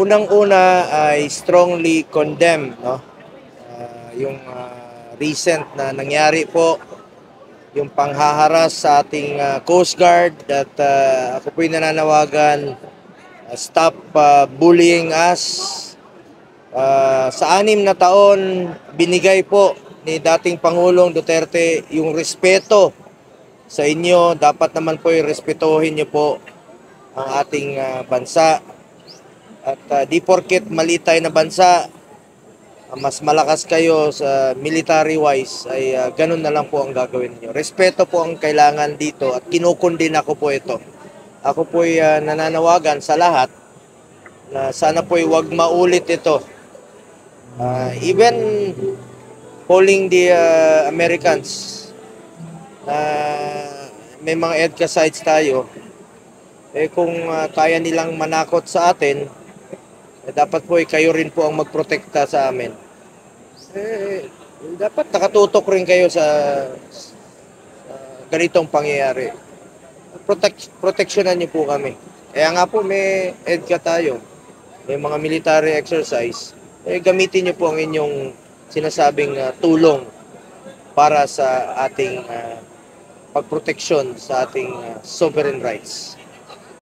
Unang-una ay strongly condemn no? Ah, yung ah, recent na nangyari po yung panghaharas sa ating ah, Coast Guard at ah, ako po'y nananawagan ah, stop ah, bullying us. Ah, sa anim na taon binigay po ni dating Pangulong Duterte yung respeto sa inyo. Dapat naman po respetuhin niyo po ang ating ah, bansa. At ah, di porket maliit tayo na bansa, ah, mas malakas kayo sa military wise ay ah, ganun na lang po ang gagawin niyo. Respeto po ang kailangan dito at kinukundin ako po ito. Ako po ay ah, nananawagan sa lahat na sana po ay wag maulit ito. Ah, even calling the ah, Americans na may mga EDCA sites tayo, eh kung ah, kaya nilang manakot sa atin, eh, dapat po eh, kayo rin po ang magprotekta sa amin. Eh, dapat nakatutok rin kayo sa, sa ganitong pangyayari. Protect, proteksyonan niyo po kami. Kaya nga po may EDCA tayo, may mga military exercise, eh, gamitin niyo po ang inyong sinasabing ah, tulong para sa ating ah, pagproteksyon sa ating ah, sovereign rights.